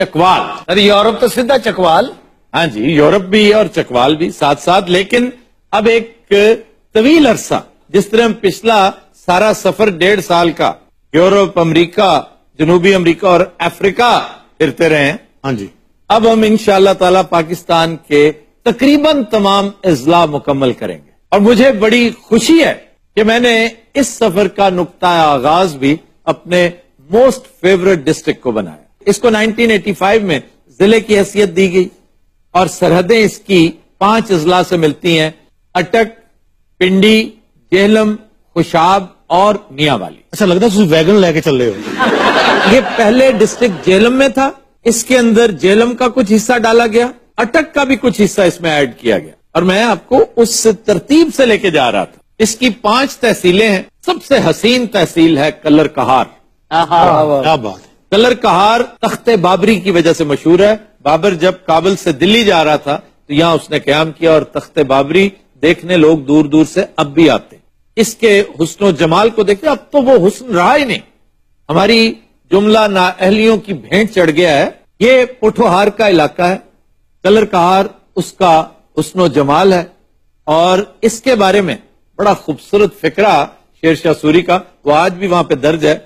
چکوال۔ ارے Europe تو سیدھا چکوال۔ ہاں جی یورپ بھی اور چکوال بھی ساتھ ساتھ لیکن اب ایک طویل عرصہ جس طرح ہم پچھلا سارا سفر ڈیڑھ سال کا یورپ امریکہ جنوبی امریکہ اور افریقہ پھرتے رہے ہیں۔ ہاں جی۔ اب ہم ان شاء اللہ تعالی پاکستان کے تقریباً تمام اضلاع مکمل کریں گے۔ اور مجھے بڑی خوشی ہے کہ میں نے اس سفر کا نقطۂ آغاز بھی اپنے موسٹ فیوریٹ ڈسٹرکٹ کو بنایا۔ اس کو 1985 میں ضلع کی حیثیت دی گئی اور سرحدیں اس کی پانچ اضلاع سے ملتی ہیں اٹک پنڈی جہلم خوشاب اور میاں والی اچھا لگتا ہے ویگن لے کے چل رہے ہو۔ یہ پہلے ڈسٹرکٹ جیلم میں تھا اس کے اندر جیلم کا کچھ حصہ ڈالا گیا اٹک کا بھی کچھ حصہ اس میں ایڈ کیا گیا۔ اور میں آپ کو اس ترتیب سے لے کے جا رہا تھا۔ اس کی پانچ تحصیلیں ہیں۔ سب سے حسین تحصیل ہے کلر کہار۔ کیا بات۔ ہے کلر کہار تخت بابری کی وجہ سے مشہور ہے۔ بابر جب کابل سے دلی جا رہا تھا تو یہاں اس نے قیام کیا اور تخت بابری دیکھنے لوگ دور دور سے اب بھی آتے اس کے حسن و جمال کو دیکھتے اب تو وہ حسن رہا ہی نہیں۔ ہماری جملہ نااہلیوں کی بھینٹ چڑھ گیا ہے۔ یہ پٹھوہار کا علاقہ ہے۔ کلر کہار اس کا حسن و جمال ہے۔ اور اس کے بارے میں بڑا خوبصورت فکرہ شیر شاہ سوری کا، وہ آج بھی وہاں پہ درج ہے۔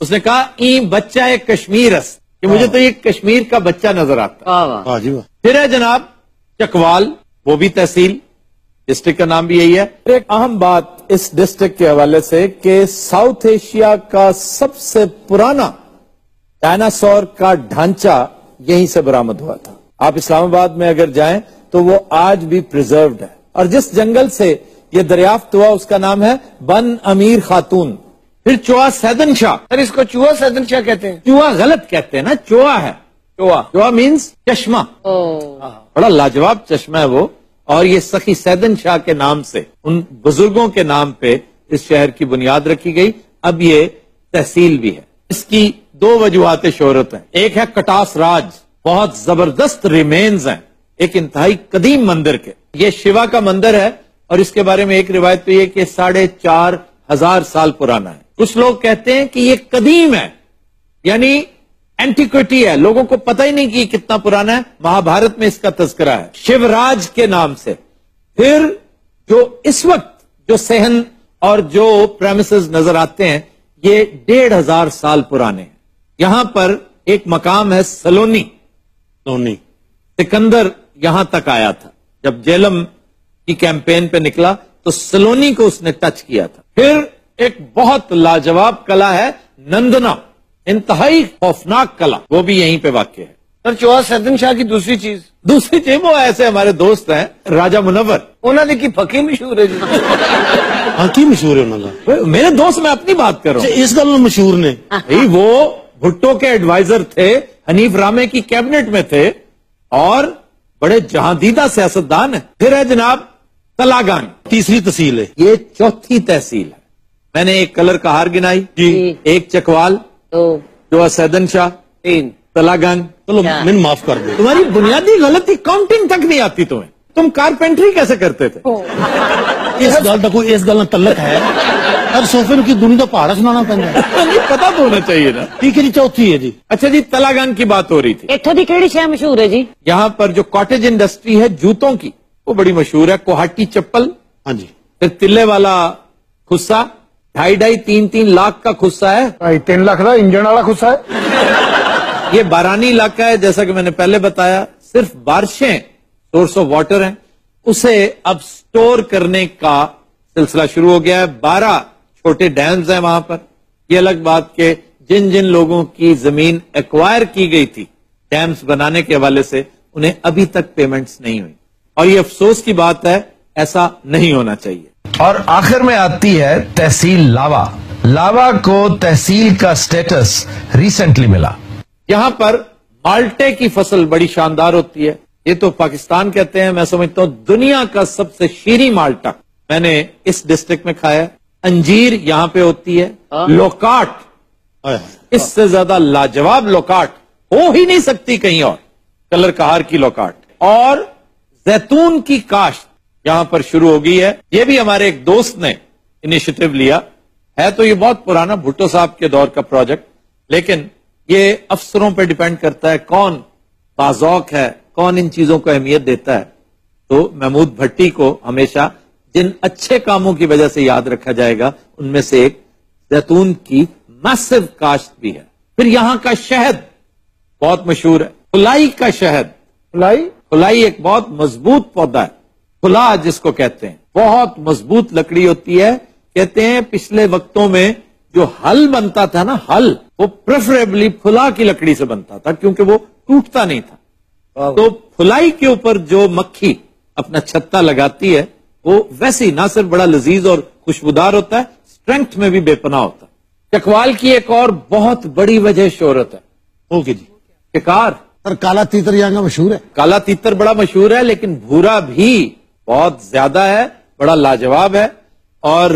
اس نے کہا ای بچہ ہے کشمیر اس کہ مجھے تو یہ کشمیر کا بچہ نظر آتا جی پھر ہے جناب چکوال وہ بھی تحصیل ڈسٹرکٹ کا نام بھی یہی ہے۔ ایک اہم بات اس ڈسٹرکٹ کے حوالے سے کہ ساؤتھ ایشیا کا سب سے پرانا ڈائناسور کا ڈھانچہ یہیں سے برامد ہوا تھا۔ آپ اسلام آباد میں اگر جائیں تو وہ آج بھی پریزروڈ ہے۔ اور جس جنگل سے یہ دریافت ہوا اس کا نام ہے بن امیر خاتون۔ پھر چوہا سیدن شاہ۔ ارے اس کو چوہا سیدن شاہ کہتے ہیں۔ چوہا غلط کہتے ہیں نا چوہا ہے۔ چوہا۔ چوہا مینس چشمہ۔ بڑا لاجواب چشمہ ہے وہ۔ اور یہ سخی سیدن شاہ کے نام سے ان بزرگوں کے نام پہ اس شہر کی بنیاد رکھی گئی۔ اب یہ تحصیل بھی ہے۔ اس کی دو وجوہات شہرت ہیں۔ ایک ہے کٹاس راج۔ بہت زبردست ریمینز ہیں۔ ایک انتہائی قدیم مندر کے۔ یہ شیوا کا مندر ہے۔ اور اس کے بارے میں ایک روایت تو یہ کہ ساڑھے چار ہزار سال پرانا ہے۔ کچھ لوگ کہتے ہیں کہ یہ قدیم ہے یعنی اینٹیکوٹی ہے۔ لوگوں کو پتہ ہی نہیں کہ یہ کتنا پرانا ہے۔ مہا بھارت میں اس کا تذکرہ ہے۔ شیوراج کے نام سے۔ پھر جو اس وقت جو سہن اور جو پریمسز نظر آتے ہیں یہ ڈیڑھ ہزار سال پرانے ہیں۔ یہاں پر ایک مقام ہے سلونی۔ سونی سکندر یہاں تک آیا تھا۔ جب جیلم کی کیمپین پہ نکلا تو سلونی کو اس نے ٹچ کیا تھا۔ پھر ایک بہت لاجواب کلا ہے نندنا انتہائی خوفناک کلا وہ بھی یہیں پہ واقع ہے۔ سر چوہا سیدن شاہ کی دوسری چیز۔ دوسری چیز وہ ایسے ہمارے دوست ہیں راجا منور۔ انہوں نے کی پکی مشہور ہے جی۔ ہاں کی مشہور ہے انہوں کا میرے دوست میں اپنی بات کر رہا ہوں۔ اس گل مشہور نے۔ وہ بھٹو کے ایڈوائزر تھے حنیف رامے کی کیبنٹ میں تھے اور بڑے جہاندیدہ سیاستدان ہیں۔ پھر ہے جناب تلاگان۔ تیسری تحصیل ہے۔ یہ چوتھی تحصیل ہے۔ میں نے ایک کلر کہار گنائی۔ جی۔ ایک چکوال۔ تو۔ جو سیدن شاہ۔ تین۔ تلاگنگ۔ چلو میں معاف کر دے تمہاری بنیادی غلطی کاؤنٹنگ تک نہیں آتی تمہیں۔ تم کارپینٹری کیسے کرتے تھے؟ اس گل کا کوئی اس گل تعلق ہے۔ ار سوفے کی دنیا کا پہاڑا سنانا پہنا پتا تو ہونا چاہیے نا۔ ٹھیک ہے جی چوتھی ہے جی۔ اچھا جی تلاگنگ کی بات ہو رہی تھی۔ اتوں کی کہڑی شہ مشہور ہے جی؟ یہاں پر جو کاٹیج انڈسٹری ہے جوتوں کی وہ بڑی مشہور ہے۔ کوہاٹی چپل۔ ہاں جی۔ پھر تلے والا خصہ ڈھائی ڈھائی تین تین لاکھ کا خصہ ہے۔ تین لاکھ کا انجن والا خصا ہے۔ یہ بارانی علاقہ ہے جیسا کہ میں نے پہلے بتایا صرف بارشیں سورس آف واٹر ہیں۔ اسے اب سٹور کرنے کا سلسلہ شروع ہو گیا ہے۔ بارہ چھوٹے ڈیمز ہیں وہاں پر۔ یہ الگ بات کہ جن جن لوگوں کی زمین ایکوائر کی گئی تھی ڈیمز بنانے کے حوالے سے انہیں ابھی تک پیمنٹس نہیں ہوئی۔ اور یہ افسوس کی بات ہے ایسا نہیں ہونا چاہیے۔ اور آخر میں آتی ہے تحصیل لاوا۔ لاوا کو تحصیل کا سٹیٹس ریسنٹلی ملا۔ یہاں پر مالٹے کی فصل بڑی شاندار ہوتی ہے۔ یہ تو پاکستان کہتے ہیں میں سمجھتا ہوں دنیا کا سب سے شیریں مالٹا۔ میں نے اس ڈسٹرکٹ میں کھایا انجیر یہاں پہ ہوتی ہے۔ لوکاٹ۔ ہائے ہائے۔ اس سے زیادہ لاجواب لوکاٹ ہو ہی نہیں سکتی کہیں اور۔ کلر کہار کی لوکاٹ۔ اور زیتون کی کاشت۔ یہاں پر شروع ہو گئی ہے۔ یہ بھی ہمارے ایک دوست نے انیشیٹو لیا۔ ہے تو یہ بہت پرانا بھٹو صاحب کے دور کا پروجیکٹ لیکن یہ افسروں پہ ڈیپینڈ کرتا ہے کون بازوق ہے کون ان چیزوں کو اہمیت دیتا ہے۔ تو محمود بھٹی کو ہمیشہ جن اچھے کاموں کی وجہ سے یاد رکھا جائے گا ان میں سے ایک زیتون کی میسو کاشت بھی ہے۔ پھر یہاں کا شہد بہت مشہور ہے۔ کھلائی کا شہد۔ لائی کھلائی ایک بہت مضبوط پودا ہے۔ کھلا جس کو کہتے ہیں۔ بہت مضبوط لکڑی ہوتی ہے۔ کہتے ہیں پچھلے وقتوں میں جو ہل بنتا تھا نا ہل وہ پریفریبلی پھلا کی لکڑی سے بنتا تھا کیونکہ وہ ٹوٹتا نہیں تھا۔ تو پھلائی کے اوپر جو مکھی اپنا چھتا لگاتی ہے وہ ویسے ہی نہ صرف بڑا لذیذ اور خوشبودار ہوتا ہے اسٹرینتھ میں بھی بے پناہ ہوتا ہے۔ چکوال کی ایک اور بہت بڑی وجہ شہرت ہے۔ اوکے جی۔ شکار۔ کالا تیتر یہاں کا مشہور ہے۔ کالا تیتر بڑا مشہور ہے لیکن بھورا بھی بہت زیادہ ہے بڑا لاجواب ہے۔ اور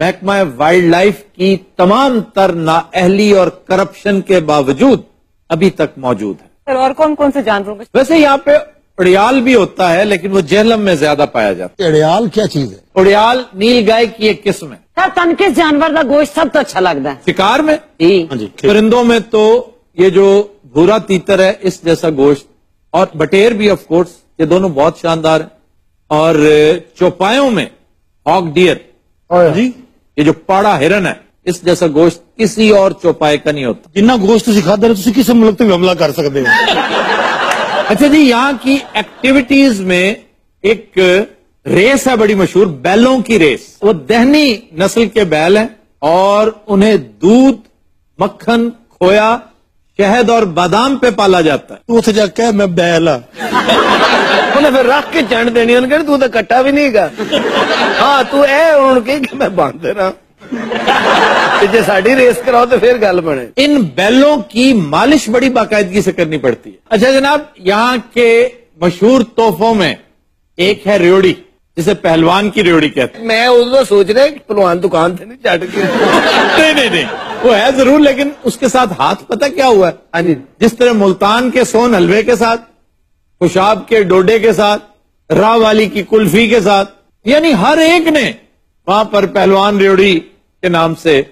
محکمہ وائلڈ لائف کی تمام تر نااہلی اور کرپشن کے باوجود ابھی تک موجود ہے۔ سر اور کون کون سے جانوروں میں ویسے یہاں پہ اڑیال بھی ہوتا ہے لیکن وہ جہلم میں زیادہ پایا جاتا اڑیال کیا چیز ہے؟ ہے اڑیال نیل گائے کی ایک قسم ہے۔ سر تنکس جانور کا گوشت سب تو اچھا لگتا ہے۔ شکار میں؟ جی۔ ہاں جی پرندوں میں تو یہ جو بھورا تیتر ہے اس جیسا گوشت اور بٹیر بھی آف کورس یہ دونوں بہت شاندار ہیں۔ اور چوپایوں میں ہاک ڈیئر جی یہ جو پاڑا ہرن ہے اس جیسا گوشت کسی اور چوپائے کا نہیں ہوتا۔ جنہ گوشت تسی کھا دے تسی کس ملک تے بھی حملہ کر سکتے ہو؟ اچھا جی یہاں کی ایکٹیویٹیز میں ایک ریس ہے بڑی مشہور بیلوں کی ریس۔ وہ دہنی نسل کے بیل ہیں اور انہیں دودھ مکھن کھویا شہد اور بادام پہ پالا جاتا ہے۔ تو اتنے جا کے میں بیل ہاں انہیں پھر رکھ کے چنڈ دینی انہیں کہنا تو تو کٹا بھی نہیں گا۔ ہاں تو اے ان کے کہ میں باندھ دینا جی ساڑی ریس کراؤ تو پھر گل بنے۔ ان بیلوں کی مالش بڑی باقاعدگی سے کرنی پڑتی ہے۔ اچھا جناب یہاں کے مشہور توحفوں میں ایک ہے ریوڑی جسے پہلوان کی ریوڑی کہتے ہیں۔ میں ادو سوچ رہا کہ پلوان دکان تھے نہیں چٹ کے۔ نہیں نہیں نہیں۔ وہ ہے ضرور لیکن اس کے ساتھ ہاتھ پتہ کیا ہوا ہے؟ جی جس طرح ملتان کے سون حلوے کے ساتھ خوشاب کے ڈوڈے کے ساتھ راہ والی کی کلفی کے ساتھ یعنی ہر ایک نے وہاں پر پہلوان ریوڑی کے نام سے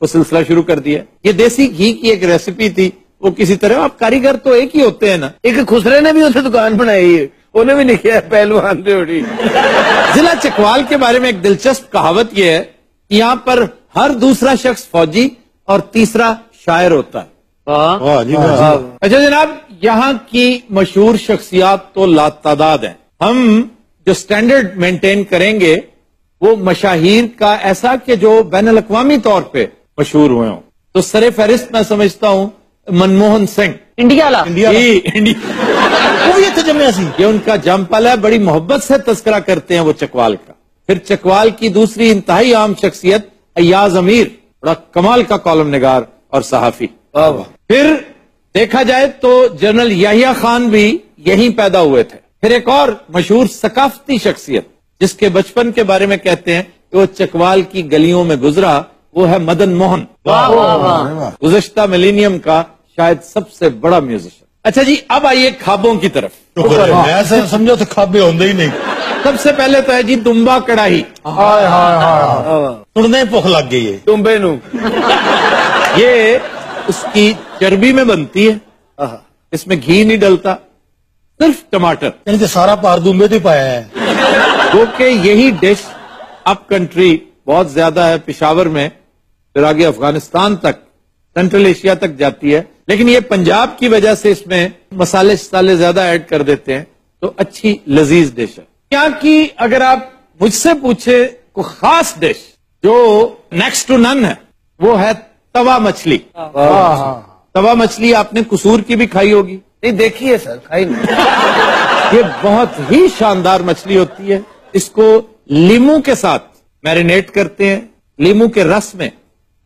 وہ سلسلہ شروع کر دیا۔ یہ دیسی گھی کی ایک ریسیپی تھی۔ وہ کسی طرح اب کاریگر تو ایک ہی ہوتے ہیں نا۔ ایک خسرے نے بھی اسے دکان بنائی ہے۔ انہیں بھی لکھا ہے پہلوان ریوڑی۔ ضلع چکوال کے بارے میں ایک دلچسپ کہاوت یہ ہے کہ یہاں پر ہر دوسرا شخص فوجی اور تیسرا شاعر ہوتا ہے۔ واہ جی واہ اچھا جناب یہاں کی مشہور شخصیات تو لاتعداد ہیں۔ ہم جو سٹینڈرڈ مینٹین کریں گے وہ مشاہیر کا ایسا کہ جو بین الاقوامی طور پہ مشہور ہوئے ہوں۔ تو سر فہرست میں سمجھتا ہوں منموہن سنگھ۔ انڈیا جی، انڈیا۔ وہ یہ تھے جمع سی یہ ان کا جمپل ہے بڑی محبت سے تذکرہ کرتے ہیں وہ چکوال کا۔ پھر چکوال کی دوسری انتہائی عام شخصیت ایاز امیر۔ بڑا کمال کا کالم نگار اور صحافی۔ پھر دیکھا جائے تو جنرل یحییٰ خان بھی یہیں پیدا ہوئے تھے۔ پھر ایک اور مشہور ثقافتی شخصیت جس کے بچپن کے بارے میں کہتے ہیں کہ وہ چکوال کی گلیوں میں گزرا وہ ہے مدن موہن۔ گزشتہ ملینیم کا شاید سب سے بڑا میوزیشن اچھا جی اب آئیے خوابوں کی طرف۔ سمجھو تو کھابے ہوندے ہی نہیں۔ سب سے پہلے تو ہے جی دمبا کڑاہی۔ سننے بھوک لگ گئی ہے۔ ٹمبے نو۔ یہ اس کی چربی میں بنتی ہے۔ اس میں گھی نہیں ڈلتا۔ صرف ٹماٹر۔ یعنی کہ سارا پار دومبے تو پایا ہے۔ کیونکہ یہی ڈش اپ کنٹری بہت زیادہ ہے پشاور میں۔ پھر آگے افغانستان تک سینٹرل ایشیا تک جاتی ہے۔ لیکن یہ پنجاب کی وجہ سے اس میں مسالے شسالے زیادہ ایڈ کر دیتے ہیں۔ تو اچھی لذیذ ڈش ہے۔ یہاں کی اگر آپ مجھ سے پوچھے کوئی خاص ڈش۔ جو نیکسٹ ٹو نن ہے وہ ہے توا مچھلی. توا مچھلی آپ نے قصور کی بھی کھائی ہوگی. نہیں دیکھیے سر کھائی نہیں. یہ بہت ہی شاندار مچھلی ہوتی ہے. اس کو لیمو کے ساتھ میرینیٹ کرتے ہیں. لیمو کے رس میں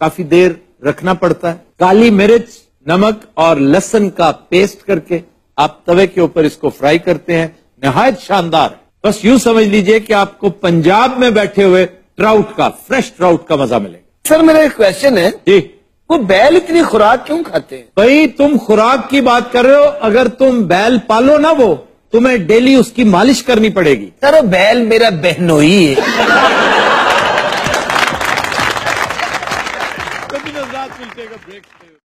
کافی دیر رکھنا پڑتا ہے. کالی مرچ نمک اور لہسن کا پیسٹ کر کے آپ توے کے اوپر اس کو فرائی کرتے ہیں. نہایت شاندار. بس یوں سمجھ لیجیے کہ آپ کو پنجاب میں بیٹھے ہوئے ٹراؤٹ کا فریش ٹراؤٹ کا مزہ ملے گا۔ سر میرا ایک کوشچن ہے۔ جی۔ وہ بیل اتنی خوراک کیوں کھاتے ہیں؟ بھائی تم خوراک کی بات کر رہے ہو۔ اگر تم بیل پالو نا وہ تمہیں ڈیلی اس کی مالش کرنی پڑے گی۔ سر بیل میرا بہنوئی ہے۔